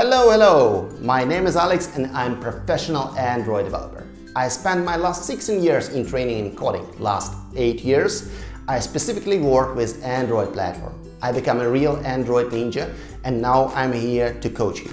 Hello, hello! My name is Alex and I'm professional Android developer. I spent my last 16 years in training in coding. Last 8 years, I specifically work with Android platform. I become a real Android ninja and now I'm here to coach you.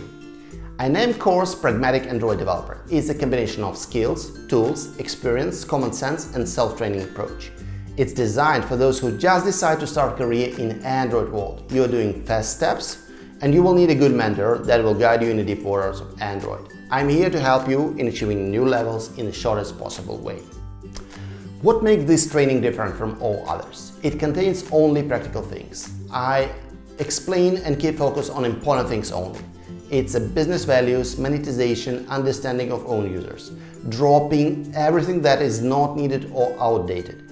I named course Pragmatic Android Developer. It's a combination of skills, tools, experience, common sense and self-training approach. It's designed for those who just decide to start career in Android world. You're doing fast steps and you will need a good mentor that will guide you in the deep waters of Android. I'm here to help you in achieving new levels in the shortest possible way. What makes this training different from all others? It contains only practical things. I explain and keep focus on important things only. It's a business values, monetization, understanding of own users, dropping everything that is not needed or outdated.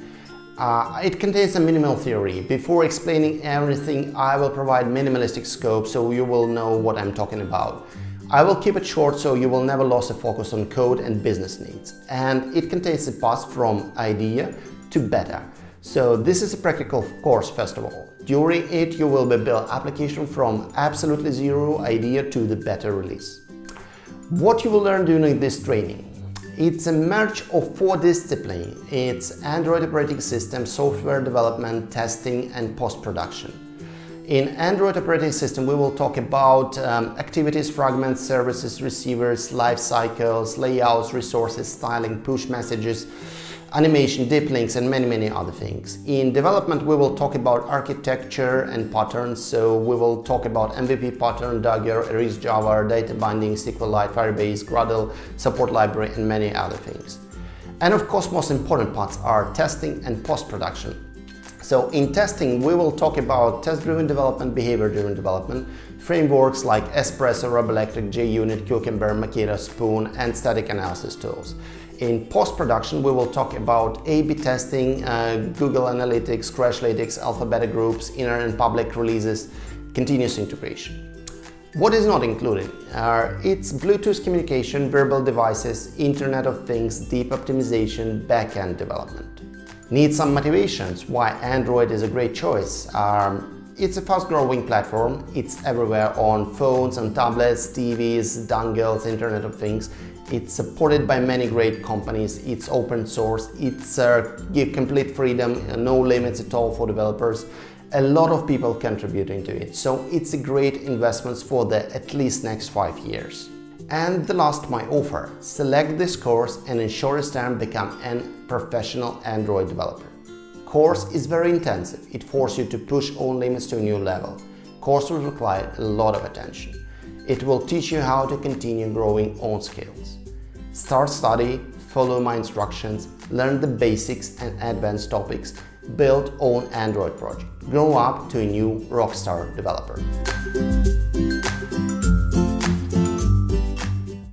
Uh, it contains a minimal theory. Before explaining everything, I will provide minimalistic scope so you will know what I'm talking about. I will keep it short so you will never lose a focus on code and business needs. And it contains a path from idea to beta. So this is a practical course first of all. During it you will be build application from absolutely zero idea to the beta release. What you will learn during this training? It's a merge of four disciplines. It's Android operating system, software development, testing and post-production. In Android operating system, we will talk about um, activities, fragments, services, receivers, life cycles, layouts, resources, styling, push messages, animation, deep links, and many, many other things. In development, we will talk about architecture and patterns. So we will talk about MVP pattern, Dagger, RxJava, data binding, SQLite, Firebase, Gradle, support library, and many other things. And of course, most important parts are testing and post-production. So in testing, we will talk about test-driven development, behavior-driven development, frameworks like Espresso, Robolectric, JUnit, Cucumber, Mockito, Spoon, and static analysis tools. In post-production, we will talk about A-B testing, uh, Google Analytics, Crashlytics, alpha beta groups, inner and public releases, continuous integration. What is not included are its Bluetooth communication, wearable devices, Internet of Things, deep optimization, backend development. Need some motivations why Android is a great choice? Um, it's a fast-growing platform. It's everywhere on phones, on tablets, TVs, dongles, Internet of Things. It's supported by many great companies. It's open source. It's uh, give complete freedom, uh, no limits at all for developers. A lot of people contributing to it. So it's a great investment for the at least next five years. And the last my offer, select this course and in shortest time become a professional Android developer. Course is very intensive. It forces you to push all limits to a new level. Course will require a lot of attention. It will teach you how to continue growing own skills. Start study, follow my instructions, learn the basics and advanced topics, build own Android project. Grow up to a new rockstar developer.